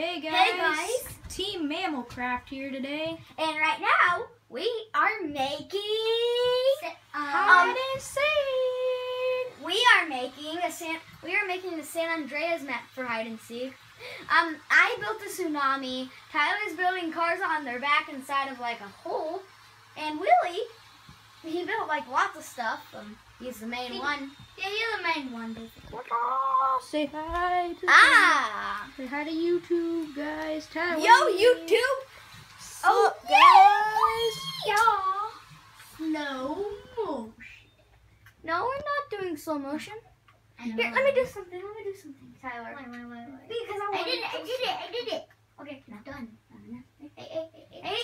Hey guys. Hey, guys. Team Mammal Craft here today. And right now we are making Hide and seek. we are making a San we are making the San Andreas map for hide and seek. Um, I built a tsunami. Tyler's building cars on their back inside of like a hole, and Willie he built like lots of stuff. Um, he's the main He- one. Yeah, he's the main one basically. Oh, say hi. To Ah, Say hi to YouTube, guys. Tyler, yo what do you- YouTube. Oh, Yeah. Slow motion. No, we're not doing slow motion. Here, let me do something. Let me do something, Tyler. Wait, wait, wait, wait. Because I, I did it, I did it, I did it. Okay, Not done. Not enough. hey, hey, hey, hey, hey.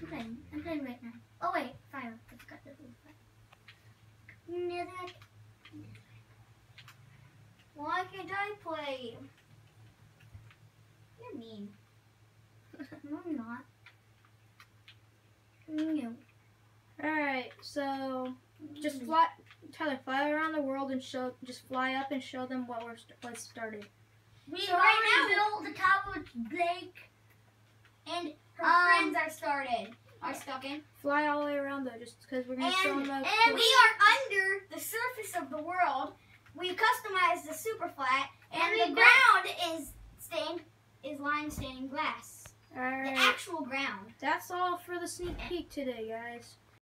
I'm playing. I'm playing right now. Oh wait, fire. I forgot to do fire. Why can't I play? You're mean. No, I'm not. No. All right, so just fly, Tyler, fly around the world and show. Just fly up and show them what we're what started. We So already right built the top of Blake and her Um, friends are started. Are stuck in. Fly all the way around though, just because we're gonna show And, them. and we are under the surface of the world. We customized the super flat, and, And the ground is stained is lime stained glass. all The actual ground. that's all for the sneak peek today, guys.